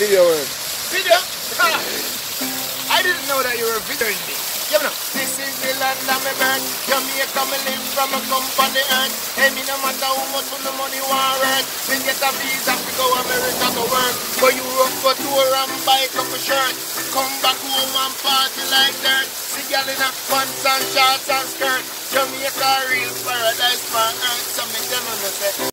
Video in. Video? I didn't know that you were videoing me. You know, this is the land of my birth. come and live from a company earth. Hey, me no matter how much the money want earth. Me get a visa to go America to work. Go Europe for tour and buy a couple shirt. Come back home and party like dirt. See girl in a pants and shorts and skirt. Jamaica real paradise for earth. So me tell you, say.